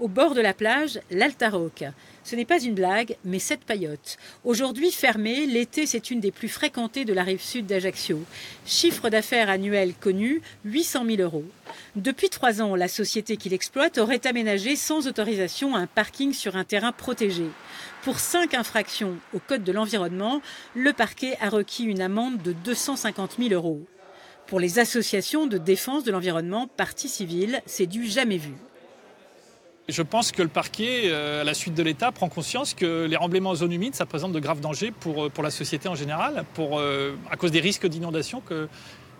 Au bord de la plage, l'Altaroc. Ce n'est pas une blague, mais cette paillote. Aujourd'hui fermée, l'été c'est une des plus fréquentées de la rive sud d'Ajaccio. Chiffre d'affaires annuel connu, 800 000 euros. Depuis trois ans, la société qui l'exploite aurait aménagé sans autorisation un parking sur un terrain protégé. Pour cinq infractions au Code de l'environnement, le parquet a requis une amende de 250 000 euros. Pour les associations de défense de l'environnement, partie civile, c'est du jamais vu. Je pense que le parquet, euh, à la suite de l'État, prend conscience que les remblaiements en zone humide, ça présente de graves dangers pour, euh, pour la société en général, pour, euh, à cause des risques d'inondation que,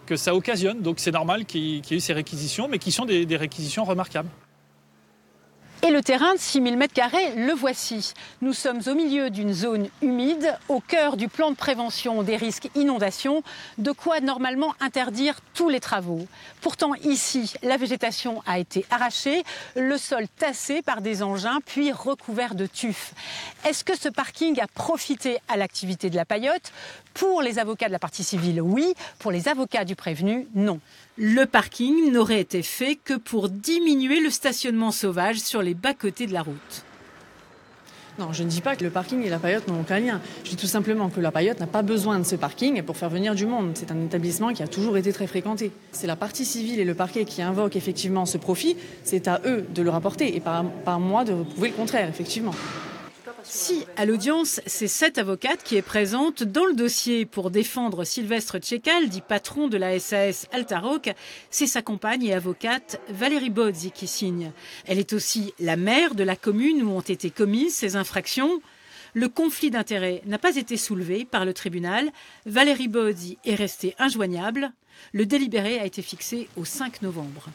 que ça occasionne. Donc c'est normal qu'il y, ait eu ces réquisitions, mais qui sont des, des réquisitions remarquables. Et le terrain de 6000 m2, le voici. Nous sommes au milieu d'une zone humide, au cœur du plan de prévention des risques inondations, de quoi normalement interdire tous les travaux. Pourtant, ici, la végétation a été arrachée, le sol tassé par des engins, puis recouvert de tufs. Est-ce que ce parking a profité à l'activité de la paillote? Pour les avocats de la partie civile, oui. Pour les avocats du prévenu, non. Le parking n'aurait été fait que pour diminuer le stationnement sauvage sur les bas-côtés de la route. Non, je ne dis pas que le parking et la paillote n'ont aucun lien. Je dis tout simplement que la paillote n'a pas besoin de ce parking pour faire venir du monde. C'est un établissement qui a toujours été très fréquenté. C'est la partie civile et le parquet qui invoquent effectivement ce profit. C'est à eux de le rapporter et par, par moi de prouver le contraire, effectivement. Si, à l'audience, c'est cette avocate qui est présente dans le dossier pour défendre Sylvestre Tchekal, dit patron de la SAS Altaroc, c'est sa compagne et avocate Valérie Bodzi qui signe. Elle est aussi la maire de la commune où ont été commises ces infractions. Le conflit d'intérêts n'a pas été soulevé par le tribunal. Valérie Bodzi est restée injoignable. Le délibéré a été fixé au 5 novembre.